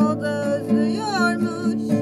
o da özlüyormuş.